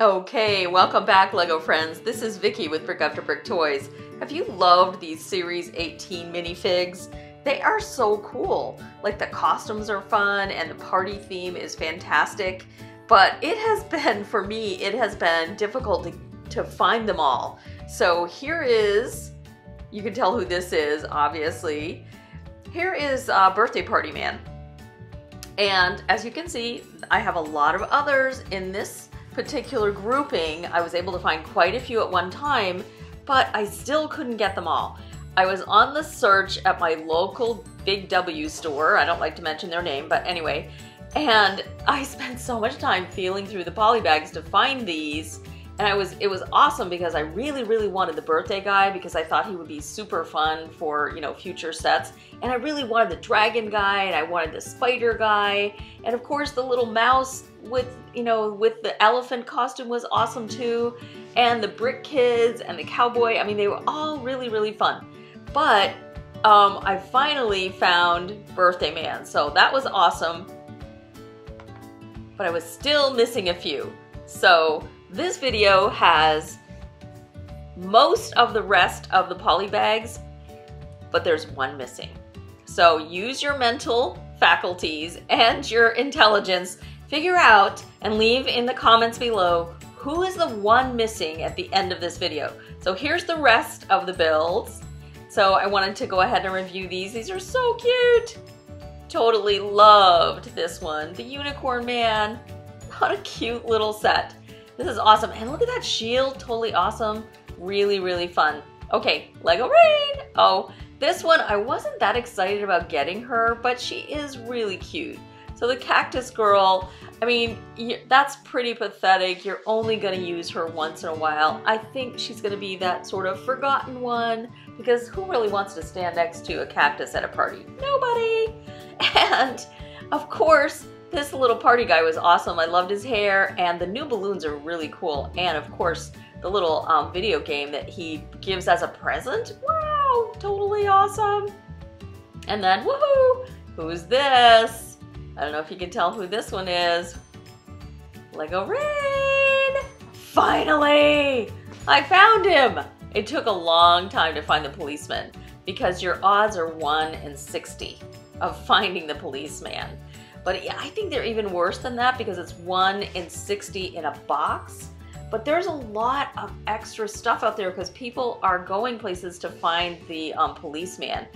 Okay, welcome back LEGO friends. This is Vicki with Brick After Brick Toys. Have you loved these Series 18 minifigs? They are so cool. Like the costumes are fun and the party theme is fantastic. But it has been, for me, it has been difficult to, to find them all. So here is, you can tell who this is, obviously. Here is uh, Birthday Party Man. And as you can see, I have a lot of others in this particular grouping, I was able to find quite a few at one time, but I still couldn't get them all. I was on the search at my local Big W store. I don't like to mention their name, but anyway. And I spent so much time feeling through the poly bags to find these. And I was it was awesome because I really, really wanted the birthday guy because I thought he would be super fun for, you know, future sets. And I really wanted the dragon guy and I wanted the spider guy. And of course the little mouse with you know with the elephant costume was awesome too. And the brick kids and the cowboy. I mean they were all really really fun. But um, i finally found birthday man. So that was awesome. But i was still missing a few. So this video has most of the rest of the poly bags but there's one missing so use your mental faculties and your intelligence Figure out and leave in the comments below who is the one missing at the end of this video. So here's the rest of the builds. So I wanted to go ahead and review these. These are so cute. Totally loved this one. The Unicorn Man. What a cute little set. This is awesome. And look at that shield. Totally awesome. Really, really fun. Okay, Lego Rain. Oh, this one, I wasn't that excited about getting her, but she is really cute. So the Cactus Girl, I mean, that's pretty pathetic. You're only going to use her once in a while. I think she's going to be that sort of forgotten one because who really wants to stand next to a cactus at a party? Nobody! And of course, this little party guy was awesome. I loved his hair and the new balloons are really cool. And of course, the little um, video game that he gives as a present. Wow, totally awesome. And then, woohoo, who's this? I don't know if you can tell who this one is. Lego Rain! Finally! I found him! It took a long time to find the policeman because your odds are 1 in 60 of finding the policeman. But I think they're even worse than that because it's 1 in 60 in a box. But there's a lot of extra stuff out there because people are going places to find the um, policeman.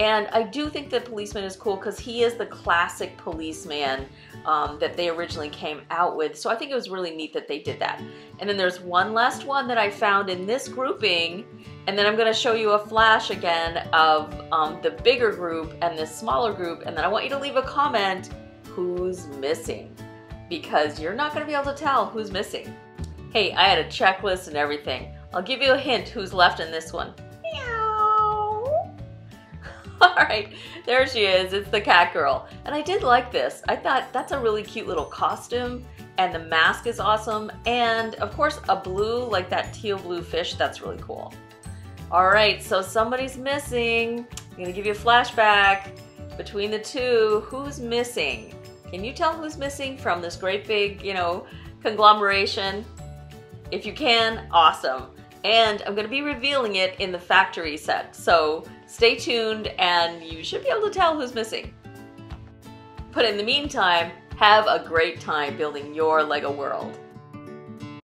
And I do think that Policeman is cool because he is the classic policeman um, that they originally came out with. So I think it was really neat that they did that. And then there's one last one that I found in this grouping. And then I'm going to show you a flash again of um, the bigger group and this smaller group. And then I want you to leave a comment who's missing because you're not going to be able to tell who's missing. Hey, I had a checklist and everything. I'll give you a hint who's left in this one. Meow. All right, there she is. It's the cat girl. And I did like this. I thought that's a really cute little costume and the mask is awesome. And of course, a blue, like that teal blue fish, that's really cool. All right, so somebody's missing. I'm gonna give you a flashback between the two. Who's missing? Can you tell who's missing from this great big, you know, conglomeration? If you can, awesome. And I'm gonna be revealing it in the factory set. So Stay tuned and you should be able to tell who's missing. But in the meantime, have a great time building your LEGO world.